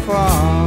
far.